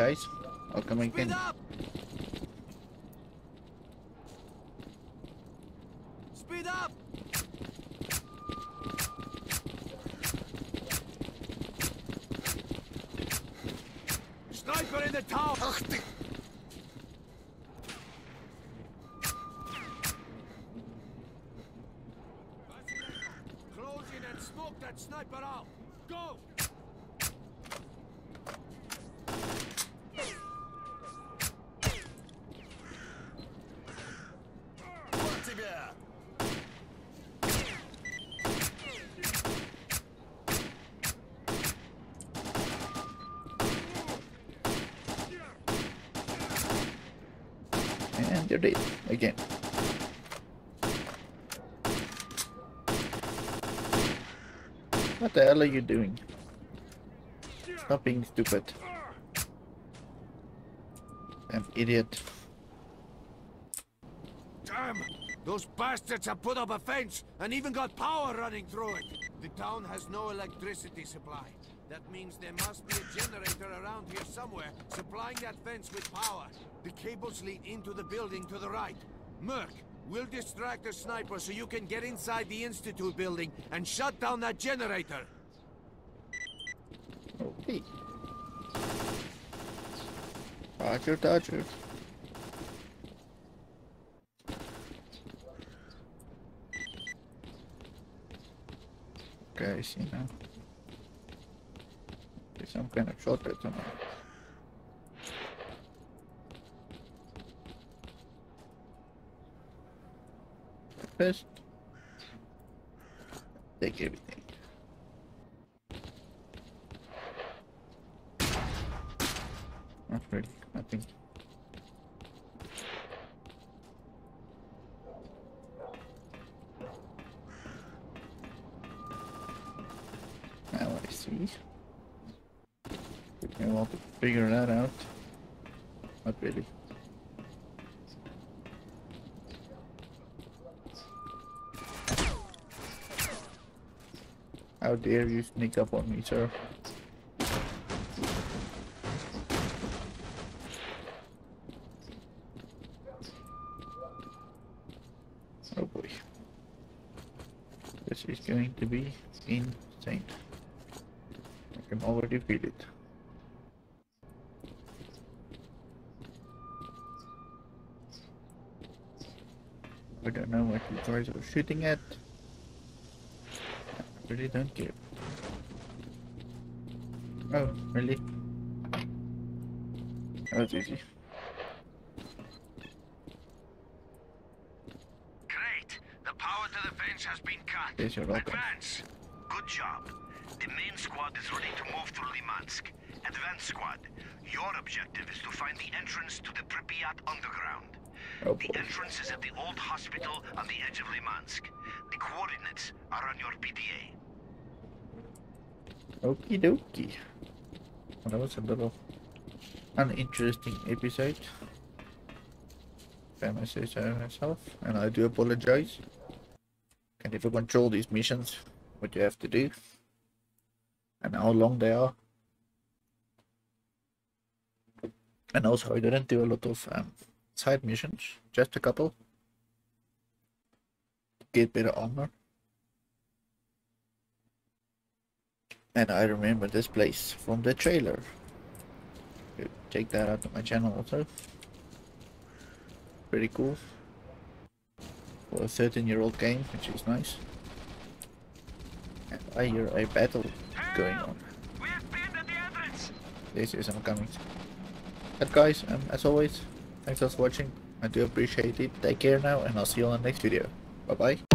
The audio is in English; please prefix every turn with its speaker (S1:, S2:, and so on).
S1: guys. Welcome
S2: Speed
S1: again.
S2: up! Speed up! Sniper in the tower! Close in and smoke that sniper out! Go!
S1: They're again. What the hell are you doing? Stop being stupid. Damn idiot.
S2: Damn! Those bastards have put up a fence and even got power running through it. The town has no electricity supply. That means there must be a generator around here somewhere supplying that fence with power. The cables lead into the building to the right. Merc, we'll distract the sniper so you can get inside the Institute building and shut down that generator.
S1: Oh, okay. Dodger. Okay, I see now. There's some kind of shortcut somewhere. First, take everything. Not I think. Now I see. We want to figure that out. Not really. How dare you sneak up on me, sir? Oh boy. This is going to be insane. I can already feel it. I don't know what you guys are shooting at. I really don't care. Oh, really? That was easy.
S3: Great. The power to the fence has been cut.
S1: Yes, you're welcome.
S3: Advance. Good job. The main squad is ready to move to Limansk. Advance squad. Your objective is to find the entrance to the Pripyat underground.
S1: Oh
S3: The entrance is at the old hospital on the edge of Limansk. The coordinates are on your PDA.
S1: Okie dokie. Well, that was a little uninteresting episode. If I may say so myself, and I do apologize. Can never control these missions, what you have to do, and how long they are. And also, I didn't do a lot of um, side missions, just a couple. Get better armor. And I remember this place from the trailer. Check that out on my channel also. Pretty cool. For a 13 year old game, which is nice. And I hear a battle going on.
S3: We have been at the entrance.
S1: This is coming. But guys, um, as always, thanks for watching. I do appreciate it. Take care now, and I'll see you on the next video. Bye bye.